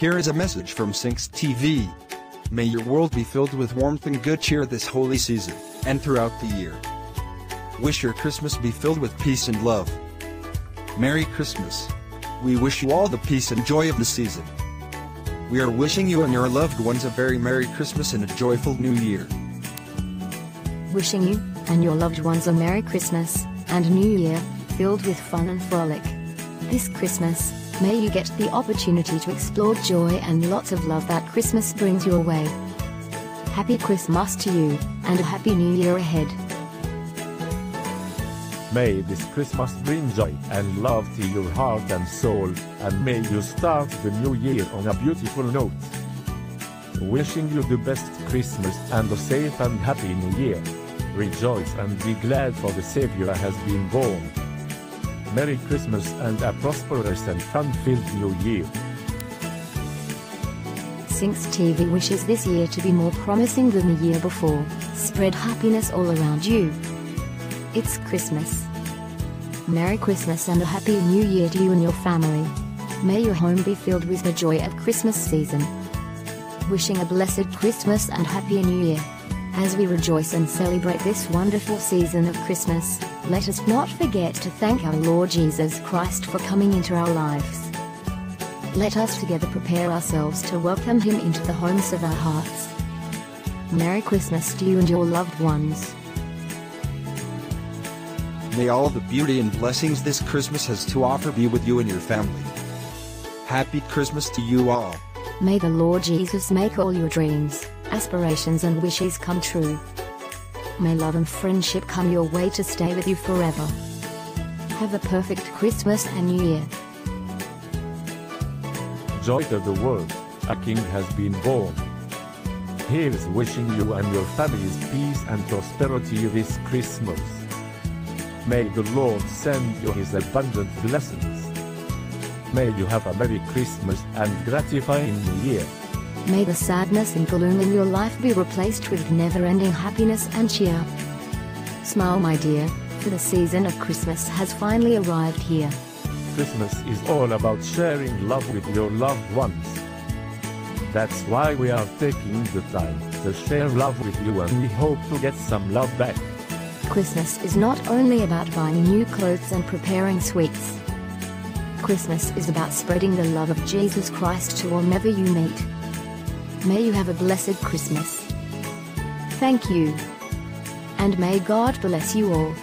Here is a message from Sinks TV. May your world be filled with warmth and good cheer this holy season, and throughout the year. Wish your Christmas be filled with peace and love. Merry Christmas. We wish you all the peace and joy of the season. We are wishing you and your loved ones a very Merry Christmas and a joyful New Year. Wishing you and your loved ones a Merry Christmas and New Year, filled with fun and frolic. This Christmas, may you get the opportunity to explore joy and lots of love that Christmas brings your way. Happy Christmas to you, and a Happy New Year ahead. May this Christmas bring joy and love to your heart and soul, and may you start the new year on a beautiful note. Wishing you the best Christmas and a safe and happy new year. Rejoice and be glad for the Savior has been born. Merry Christmas and a prosperous and fun-filled new year. Sinks TV wishes this year to be more promising than the year before. Spread happiness all around you. It's Christmas. Merry Christmas and a Happy New Year to you and your family. May your home be filled with the joy of Christmas season. Wishing a blessed Christmas and Happy New Year. As we rejoice and celebrate this wonderful season of Christmas, let us not forget to thank our Lord Jesus Christ for coming into our lives. Let us together prepare ourselves to welcome Him into the homes of our hearts. Merry Christmas to you and your loved ones. May all the beauty and blessings this Christmas has to offer be with you and your family. Happy Christmas to you all. May the Lord Jesus make all your dreams, aspirations, and wishes come true. May love and friendship come your way to stay with you forever. Have a perfect Christmas and New Year. Joy to the world, a king has been born. He is wishing you and your families peace and prosperity this Christmas. May the Lord send you his abundant blessings. May you have a Merry Christmas and gratifying New Year. May the sadness and gloom in your life be replaced with never ending happiness and cheer. Smile, my dear, for the season of Christmas has finally arrived here. Christmas is all about sharing love with your loved ones. That's why we are taking the time to share love with you and we hope to get some love back. Christmas is not only about buying new clothes and preparing sweets. Christmas is about spreading the love of Jesus Christ to whomever you meet. May you have a blessed Christmas. Thank you. And may God bless you all.